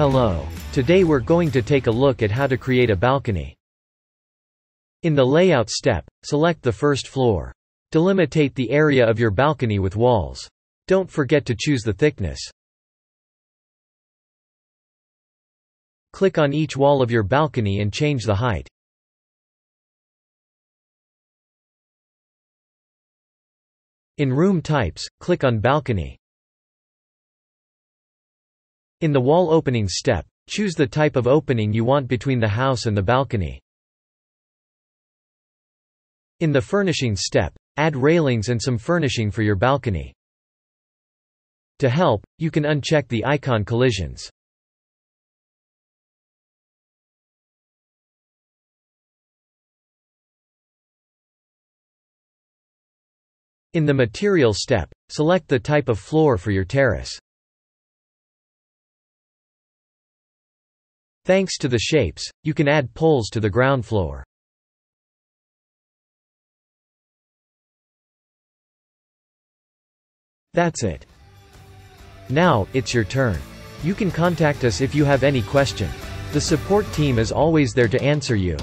Hello. Today we're going to take a look at how to create a balcony. In the Layout step, select the first floor. Delimitate the area of your balcony with walls. Don't forget to choose the thickness. Click on each wall of your balcony and change the height. In Room Types, click on Balcony. In the Wall Openings step, choose the type of opening you want between the house and the balcony. In the Furnishings step, add railings and some furnishing for your balcony. To help, you can uncheck the icon collisions. In the Material step, select the type of floor for your terrace. Thanks to the shapes, you can add poles to the ground floor. That's it. Now, it's your turn. You can contact us if you have any question. The support team is always there to answer you.